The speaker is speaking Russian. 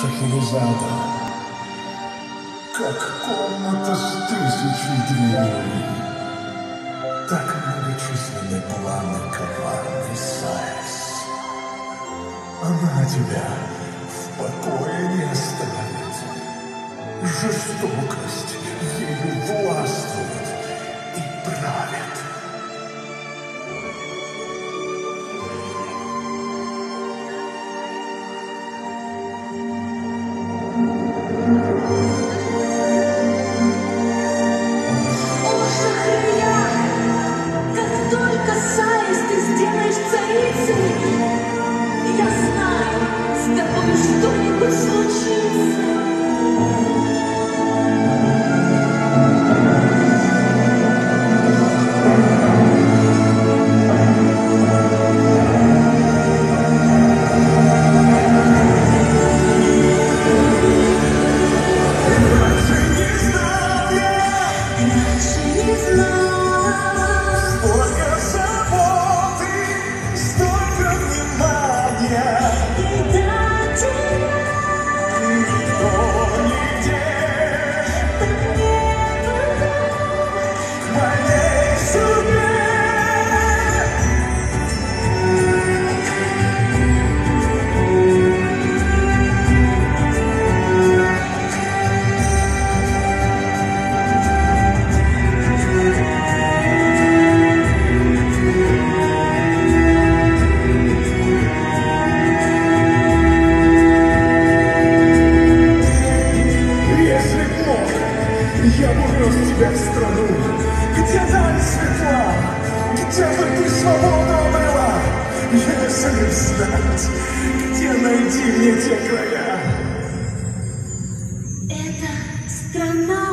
Шахерезада, как комната с тысячей дверей, так многочисленны планы коварный Сайс. Она тебя в покое не оставит. Жестокость я бы вез тебя в страну, где даль светла, где бы ты свободу обрела. Если знать, где найти мне те края. Это страна.